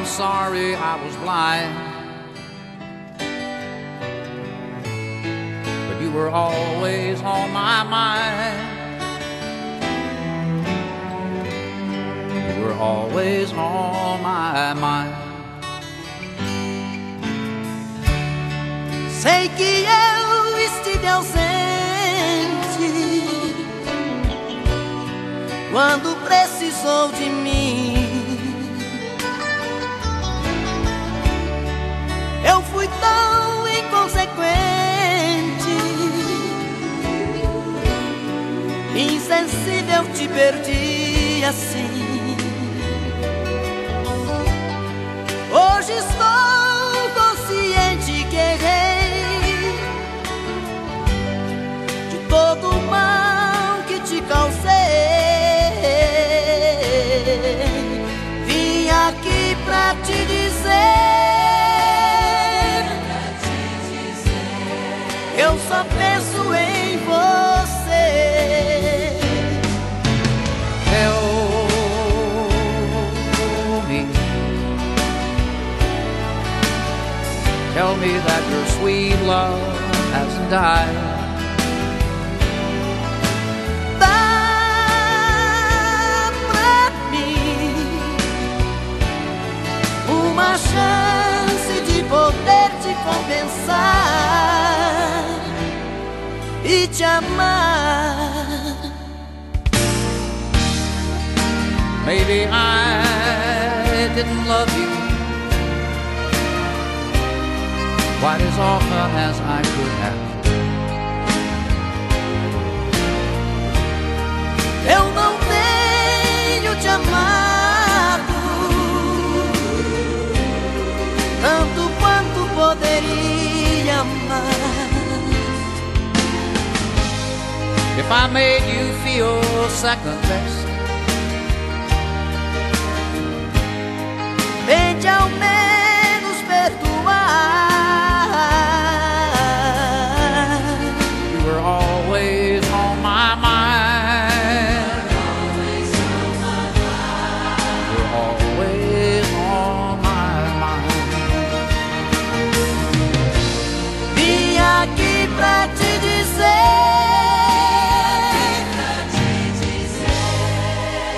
I'm sorry I was blind. But you were always on my mind. You were always on my mind. Sei que eu estive ausente quando precisou de mim. Insensível, te perdi assim. Hoje estou consciente que errei de todo o mal que te causei. Vim aqui pra te dizer, eu só penso em tell me that your sweet love hasn't died. Dá pra mim uma chance de poder te compensar e te amar. Maybe I didn't love you quite as often as I could have. Eu não tenho te amado tanto quanto poderia amar. If I made you feel second best,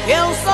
Eu sou